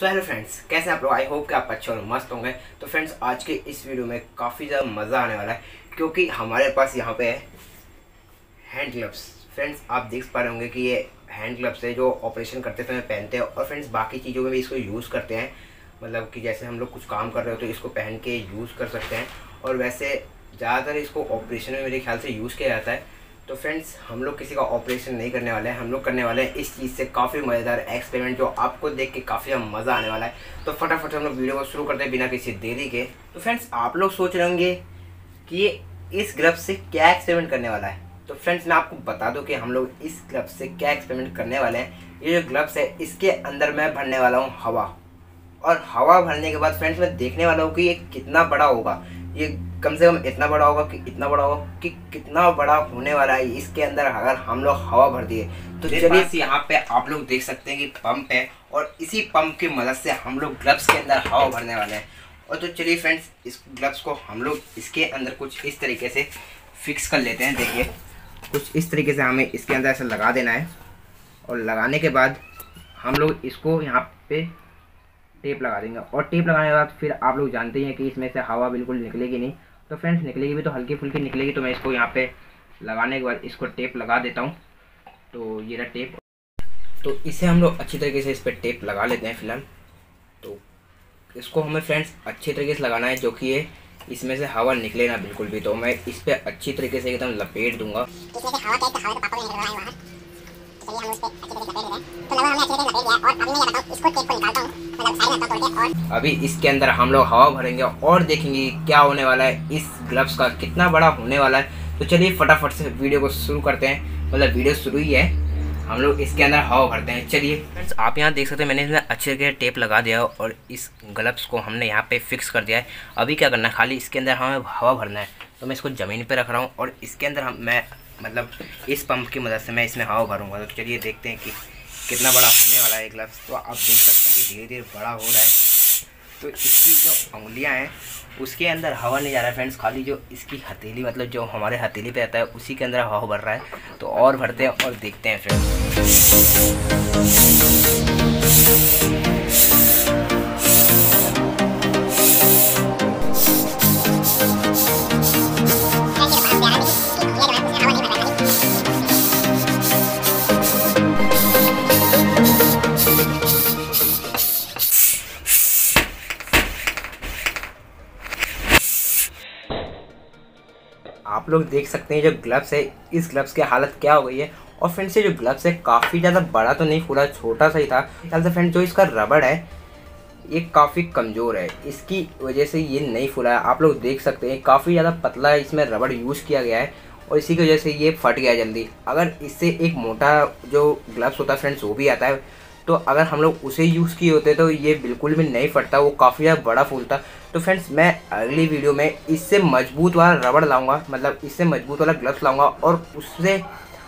So hello friends कैसे आप लोग? आई होप कि आप अच्छे और मस्त होंगे। तो फ्रेंड्स आज के इस वीडियो में काफ़ी ज़्यादा मज़ा आने वाला है, क्योंकि हमारे पास यहाँ पे है हैंड ग्लव्स फ्रेंड्स आप देख पा रहे होंगे कि ये हैंड ग्लव्स है जो ऑपरेशन करते समय पहनते हैं और फ्रेंड्स बाकी चीज़ों में भी इसको यूज़ करते हैं। मतलब कि जैसे हम लोग कुछ काम कर रहे हो तो इसको पहन के यूज़ कर सकते हैं। और वैसे ज़्यादातर इसको ऑपरेशन में मेरे ख्याल से यूज़ किया जाता है। तो फ्रेंड्स हम लोग किसी का ऑपरेशन नहीं करने वाले हैं। हम लोग करने वाले हैं इस चीज़ से काफ़ी मज़ेदार एक्सपेरिमेंट जो आपको देख के काफ़ी मज़ा आने वाला है। तो फटाफट हम लोग वीडियो को शुरू करते हैं बिना किसी देरी के। तो फ्रेंड्स आप लोग सोच रहे होंगे कि ये इस ग्लव से क्या एक्सपेरिमेंट करने वाला है। तो फ्रेंड्स मैं आपको बता दूँ कि हम लोग इस ग्लव से क्या एक्सपेरिमेंट करने वाले हैं। ये जो ग्लव्स है, इसके अंदर मैं भरने वाला हूँ हवा। और हवा भरने के बाद फ्रेंड्स मैं देखने वाला हूँ कि ये कितना बड़ा होगा। ये कम से कम इतना बड़ा होगा कि इतना बड़ा होगा कि कितना बड़ा होने वाला है इसके अंदर अगर हम लोग हवा भर दिए। तो चलिए यहाँ पे आप लोग देख सकते हैं कि पंप है और इसी पंप की मदद से हम लोग ग्लव्स के अंदर हवा भरने वाले हैं। और तो चलिए फ्रेंड्स इस ग्लव्स को हम लोग इसके अंदर कुछ इस तरीके से फिक्स कर लेते हैं। देखिए कुछ इस तरीके से हमें इसके अंदर ऐसा लगा देना है। और लगाने के बाद हम लोग इसको यहाँ पे टेप लगा देंगे। और टेप लगाने के बाद फिर आप लोग जानते हैं कि इसमें से हवा बिल्कुल निकलेगी नहीं। तो फ्रेंड्स निकलेगी भी तो हल्की फुल्की निकलेगी तो मैं इसको यहाँ पे लगाने के बाद इसको टेप लगा देता हूँ। तो ये रहा टेप तो इसे हम लोग अच्छी तरीके से इस पर टेप लगा लेते हैं फ़िलहाल। तो इसको हमें फ्रेंड्स अच्छी तरीके से लगाना है जो कि ये इसमें से हवा निकले ना बिल्कुल भी। तो मैं इस पर अच्छी तरीके से एकदम लपेट दूँगा। से से अभी इसको अंदर हम लोग हवा भरेंगे और देखेंगे क्या होने वाला है। इस ग्लव्स का कितना बड़ा होने वाला है। तो चलिए फटाफट से वीडियो को शुरू करते हैं। मतलब वीडियो शुरू ही है। हम लोग इसके अंदर हवा भरते हैं। चलिए। फ्रेंड्स आप यहाँ देख सकते हैं, मैंने इसमें अच्छे तरीके टेप लगा दिया और इस ग्लव्स को हमने यहाँ पे फिक्स कर दिया है। अभी क्या करना है? खाली इसके अंदर हमें हवा भरना है। तो मैं इसको ज़मीन पे रख रहा हूँ और इसके अंदर हम मैं मतलब इस पंप की मदद से मैं इसमें हवा भरूँगा। तो चलिए देखते हैं कि कितना बड़ा होने वाला है एक ग्लव्स तो आप देख सकते हैं कि धीरे धीरे बड़ा हो रहा है। तो इसकी जो उंगलियाँ हैं, उसके अंदर हवा नहीं जा रहा है फ्रेंड्स। खाली जो इसकी हथेली मतलब जो हमारे हथेली पे आता है, उसी के अंदर हवा भर रहा है। तो और भरते हैं और देखते हैं फ्रेंड्स। आप लोग देख सकते हैं जो ग्लव्स है, इस ग्लव्स की हालत क्या हो गई है। और फ्रेंड्स ये जो ग्लव्स है, काफ़ी ज़्यादा बड़ा तो नहीं फूला छोटा सा ही था। ख्याल से फ्रेंड जो इसका रबड़ है, ये काफ़ी कमज़ोर है। इसकी वजह से ये नहीं फूला है। आप लोग देख सकते हैं, काफ़ी ज़्यादा पतला इसमें रबड़ यूज़ किया गया है और इसी की वजह से ये फट गया जल्दी। अगर इससे एक मोटा जो ग्लव्स होता है फ्रेंड्स वो भी आता है। तो अगर हम लोग उसे यूज़ किए होते तो ये बिल्कुल भी नहीं फटता, वो काफ़ी ज़्यादा बड़ा फूलता तो फ्रेंड्स मैं अगली वीडियो में इससे मज़बूत वाला रबड़ लाऊँगा मतलब इससे मज़बूत वाला ग्लव्स लाऊँगा और उससे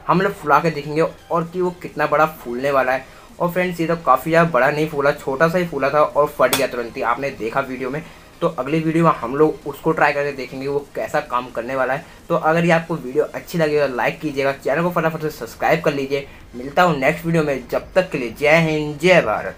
हम लोग फुला के देखेंगे और कि वो कितना बड़ा फूलने वाला है। और फ्रेंड्स ये तो काफ़ी ज़्यादा बड़ा नहीं फूला, छोटा सा ही फूला था और फट गया तुरंत ही। आपने देखा वीडियो में तो अगली वीडियो में हम लोग उसको ट्राई करके देखेंगे वो कैसा काम करने वाला है। तो अगर ये आपको वीडियो अच्छी लगी तो लाइक कीजिएगा, चैनल को फटाफट से सब्सक्राइब कर लीजिए। मिलता हूँ नेक्स्ट वीडियो में, जब तक के लिए जय हिंद, जय भारत।